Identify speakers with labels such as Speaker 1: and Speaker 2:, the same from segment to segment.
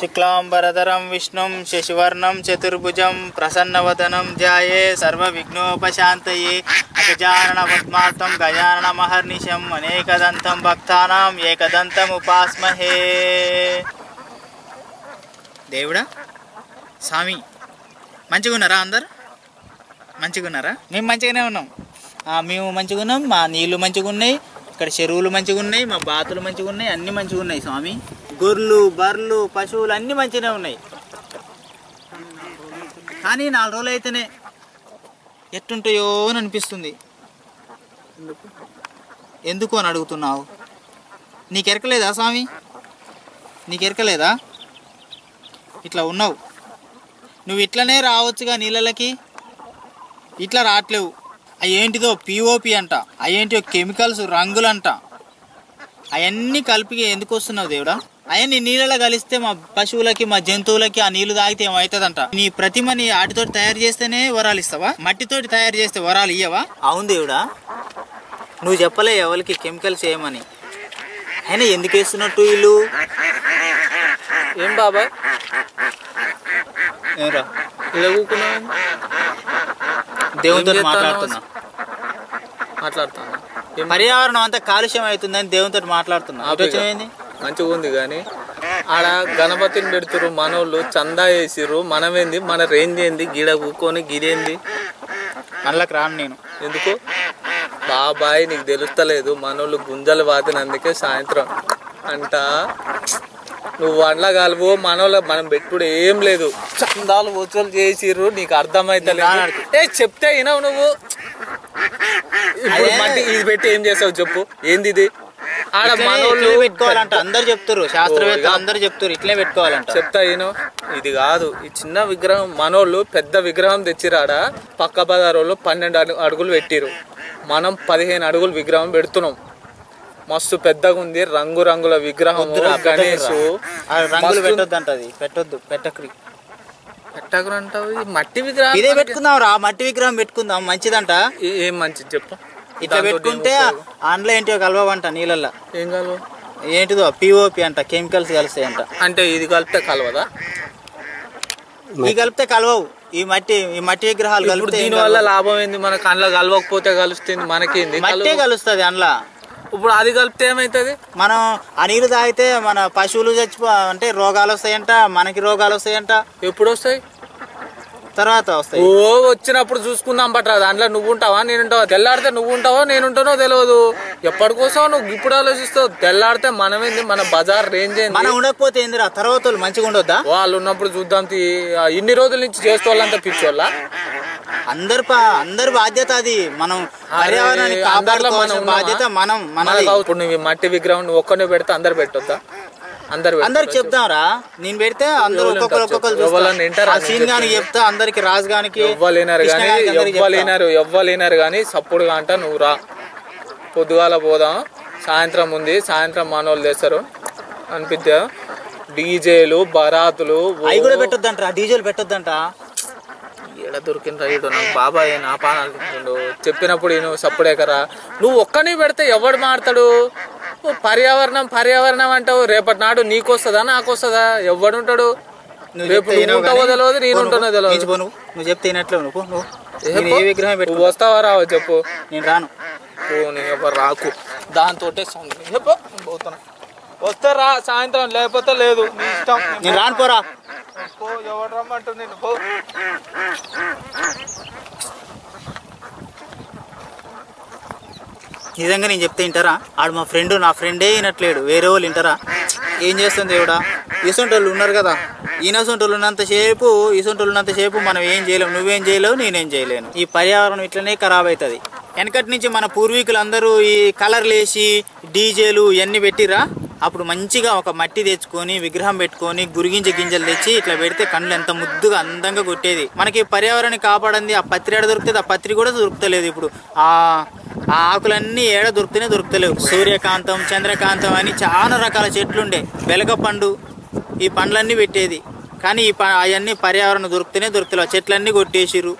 Speaker 1: శుక్లాంబరధరం విష్ణుం శశివర్ణం చతుర్భుజం ప్రసన్నవదనం ధ్యాయే సర్వవిఘ్నోపశాంతయే అగజానన పద్మార్థం గజానన మహర్నిశం అనేకదంతం భక్తానాం ఏకదంతం ఉపాస్మహే దేవుడా? స్వామి మంచిగున్నారా అందరు? మంచిగున్నారా మేము మంచిగానే ఉన్నాం. మేము మంచిగా ఉన్నాం మా నీళ్ళు మంచిగా ఉన్నాయి ఇక్కడ చెరువులు మంచిగా ఉన్నాయి మా బాతులు మంచిగా ఉన్నాయి అన్నీ మంచిగా ఉన్నాయి స్వామి. గొర్రెలు బర్రెలు పశువులు అన్నీ మంచిగానే ఉన్నాయి. కానీ నాలుగు రోజులు అయితేనే ఎట్టుంటాయో అని అనిపిస్తుంది. ఎందుకు? అని అడుగుతున్నావు? నీకు ఎరకలేదా స్వామి? నీకు ఎరకలేదా ఇట్లా ఉన్నావు. నువ్వు ఇట్లనే రావచ్చుగా నీళ్ళకి? ఇట్లా రావట్లేవు. అవి ఏంటిదో పిఓపి అంట. అవి ఏంటిదో కెమికల్స్ రంగులంట. అవన్నీ కలిపి ఎందుకు వస్తున్నావు దేవుడా? అవన్నీ నీళ్ళలో కలిస్తే మా పశువులకి మా జంతువులకి ఆ నీళ్ళు తాగితే ఏమవుతుందంట నీ ప్రతిమని వాటితోటి తయారు చేస్తేనే వరాలు ఇస్తావా? మట్టితోటి తయారు చేస్తే వరాలు ఇయ్యవా? అవును దేవుడా. నువ్వు చెప్పలే ఎవరికి కెమికల్స్ ఏమని అయినా ఎందుకు వేస్తున్నట్టు వీళ్ళు?
Speaker 2: ఏం బాబాయ్?
Speaker 1: ఏరా
Speaker 2: ఇలా కూకున్నావు
Speaker 1: దేవునితో? మాట్లాడుతున్నా.
Speaker 2: మాట్లాడుతాను ఏం
Speaker 1: పర్యావరణం అంతా కాలుష్యం అవుతుందని దేవునితో మాట్లాడుతున్నా. ఇటు వచ్చింది
Speaker 2: మంచిగా ఉంది కానీ ఆడ గణపతిని పెడుతురు మనోళ్ళు చందా వేసిర్రు. మనమేంది? మన రేంజ్ ఏంది? గిడ కూకొని గిడేంది?
Speaker 1: అందులోకి రాను నేను.
Speaker 2: ఎందుకు? బాబాయ్ నీకు తెలుస్తలేదు. మనోళ్ళు గుంజలు వాతినందుకే సాయంత్రం అంట. నువ్వు అండ్ల కలుపు మనోళ్ళ మనం పెట్టుడు ఏం లేదు. చందాలు వసూలు చేసిర్రు. నీకు అర్థమైతే
Speaker 1: నానాడికి.
Speaker 2: ఏ చెప్తే వినవు నువ్వు. ఇప్పుడు. మట్టి ఇది పెట్టి ఏం చేసావు చెప్పు. ఏంది ఇది? ఆడ మనోళ్ళు
Speaker 1: పెట్టుకోవాలంట. అందరు చెప్తారు శాస్త్రవేత్త అందరు చెప్తారు ఇట్లనే పెట్టుకోవాలంట.
Speaker 2: చెప్తా ఈయన. ఇది కాదు. ఈ చిన్న విగ్రహం మనోళ్ళు పెద్ద విగ్రహం తెచ్చిరాడ పక్క బజారోళ్ళు పన్నెండు అడు- అడుగులు పెట్టిరు మనం పదిహేను అడుగులు విగ్రహం పెడుతున్నాం. మస్తు పెద్దగా ఉంది రంగు రంగుల విగ్రహం గణేష్.
Speaker 1: రంగులు పెట్టొద్దు అంట అది. పెట్టొద్దు. పెట్టకరి.
Speaker 2: పెట్టకురు అంటావు మట్టి విగ్రహం
Speaker 1: ఇదే పెట్టుకుందాం రా మట్టి విగ్రహం పెట్టుకుందాం. మంచిదంట.
Speaker 2: ఏం మంచిది చెప్పు.
Speaker 1: ఇట్లా పెట్టుకుంటే? అందులో ఏంటో కలవంట నీళ్ళల్లో.
Speaker 2: ఏం కలవ
Speaker 1: ఏంటిదో పిఓపి అంట కెమికల్స్ కలుస్తాయంట.
Speaker 2: అంటే ఇది కలిపితే కలవదా?
Speaker 1: ఈ కలిపితే కలవవు. ఈ మట్టి ఈ మట్టి విగ్రహాలు కలిపితే
Speaker 2: దీని వల్ల. లాభం ఏంది? మన కళ్ళ కలవకపోతే కలుస్తుంది మనకేంది?
Speaker 1: మట్టే కలుస్తుంది అందులో.
Speaker 2: ఇప్పుడు అది కలిపితే ఏమవుతుంది
Speaker 1: మనం ఆ నీరు తాగితే మన పశువులు చచ్చిపో అంటే రోగాలు వస్తాయంట మనకి రోగాలు వస్తాయంట.
Speaker 2: ఎప్పుడు వస్తాయి?
Speaker 1: తర్వాత వస్తాయి.
Speaker 2: ఓ వచ్చినప్పుడు చూసుకుందాం బట్రా దాంట్లో నువ్వు ఉంటావా నేను ఉంటావా? తెల్లాడితే నువ్వు ఉంటావో నేను ఉంటానో తెలియదు ఎప్పటికోసం నువ్వు ఇప్పుడు ఆలోచిస్తావు? తెల్లాడితే మనమేంది? మన బజార్ రేంజ్ ఏంది?
Speaker 1: మనం ఉండకపోతే ఏందిరా? తర్వాత వాళ్ళు మంచిగా ఉండొద్దా?
Speaker 2: వాళ్ళు ఉన్నప్పుడు చూద్దాం తీ. ఆ ఇన్ని రోజుల నుంచి చేస్తోళ్ళంతా పిచ్చోళ్ళ?
Speaker 1: అందరి ప- అందరి బాధ్యత అది. మనం పర్యావరణాన్ని
Speaker 2: అందరిలో మనం
Speaker 1: కాపాడుకోవాల్సిన
Speaker 2: ఉన్నామా?
Speaker 1: బాధ్యత మనం మనది.
Speaker 2: మనకు ఇప్పుడు నువ్వు ఈ మట్టి విగ్రహం నువ్వు ఒక్కనే పెడితే అందరు పెట్టొద్దా? అందరు
Speaker 1: అందరికి చెప్దాంరా. నేను పెడితే అందరూ ఒక్కొక్కరు ఒక్కొక్కరు.
Speaker 2: ఎవరన్నా వింటారా
Speaker 1: ఆ సీన్ గానికి చెప్తా అందరికి రాజు గానికి
Speaker 2: ఎవ్వలేనారు
Speaker 1: కృష్ణ
Speaker 2: కానీ
Speaker 1: గానికి అందరికి చెప్తా.
Speaker 2: ఎవ్వలేనారు ఎవ్వలేనారు కానీ సప్పుడుగా అంట నువ్వు రా. పొద్దుగాల పోదాం. సాయంత్రం ఉంది. సాయంత్రం మానవులు తెస్తారు. అనిపిద్దా? డీజేలు బరాతులు
Speaker 1: అవి కూడా పెట్టొద్దంట డీజిల్ పెట్టొద్దంట.
Speaker 2: ఈడ దొరికిన రైడు నాకు బాబాయ్ నా పానాలు చెప్పినప్పుడు నువ్వు సప్పుడేకరా నువ్వు ఒక్కని పెడితే ఎవడు మాడతాడు పర్యావరణం పర్యావరణం అంటావు. రేపటి నాడు నీకు వస్తుందా నాకు వస్తుందా ఎవడుంటాడు
Speaker 1: నువ్వు
Speaker 2: రేపు ఉంటావో తెలియదు నేను ఉంటానో
Speaker 1: నువ్వు.
Speaker 2: తెలియదు
Speaker 1: చెప్తే నువ్వు. నువ్వు.
Speaker 2: ఏ
Speaker 1: నేను. విగ్రహం
Speaker 2: వస్తావా రావా చెప్పు.
Speaker 1: నేను రాను.
Speaker 2: ఎవరు రాకు. దాంతో పోతున్నా. వస్తే రా. సాయంత్రం లేకపోతే లేదు. నీ ఇష్టం.
Speaker 1: నేను రాను పోరా
Speaker 2: పో ఎవడు రమ్మంటుంది నిన్ను, పో.
Speaker 1: నిజంగా నేను చెప్తే వింటారా? ఆడు మా ఫ్రెండ్ నా ఫ్రెండే వినట్లేడు వేరే వాళ్ళు వింటారా? ఏం చేస్తుంది దేవుడా ఇసొంటి వాళ్ళు ఉన్నారు కదా. ఈయనసొంటి వాళ్ళు ఉన్నంతసేపు ఇసొంటి వాళ్ళు ఉన్నంతసేపు మనం ఏం చేయలేము నువ్వేం చేయలేవు నేనేం చేయలేను. ఈ పర్యావరణం ఇట్లనే ఖరాబ్ అవుతుంది. వెనకటి నుంచి మన పూర్వీకులు అందరూ ఈ కలర్లు వేసి డీజేలు ఇవన్నీ పెట్టిరా అప్పుడు మంచిగా ఒక మట్టి తెచ్చుకొని విగ్రహం పెట్టుకొని గురిగింజ గింజలు తెచ్చి ఇట్లా పెడితే కళ్ళు ఎంత ముద్దుగా అందంగా కొట్టేది. మనకి పర్యావరణాన్ని కాపాడింది ఆ పత్రి ఏడ దొరుకుతుంది ఆ పత్రి కూడా దొరుకుతలేదు ఇప్పుడు. ఆ ఆ ఆకులన్నీ ఏడ దొరుకుతూనే దొరుకుతలేవు. సూర్యకాంతం చంద్రకాంతం అని చాలా రకాల చెట్లు ఉండే. వెలగ పండు ఈ పండ్లన్నీ పెట్టేది. కానీ ఈ ప అవన్నీ పర్యావరణం దొరుకుతూనే దొరుకుతలేవు. ఆ చెట్లన్నీ కొట్టేసిర్రు.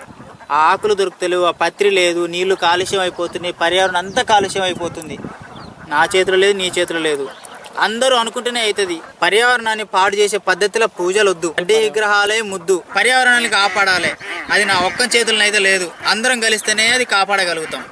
Speaker 1: ఆ ఆకులు దొరుకుతలేవు ఆ పత్రి లేదు నీళ్ళు కాలుష్యం అయిపోతున్నాయి పర్యావరణం అంతా కాలుష్యం అయిపోతుంది. నా చేతిలో లేదు నీ చేతిలో లేదు. అందరూ అనుకుంటేనే అవుతుంది. పర్యావరణాన్ని పాడు చేసే పద్ధతిలో పూజలు వద్దు అడ్డే విగ్రహాలే ముద్దు. పర్యావరణాన్ని కాపాడాలి. అది నా ఒక్క చేతులనైతే లేదు. అందరం కలిస్తేనే అది కాపాడగలుగుతాం.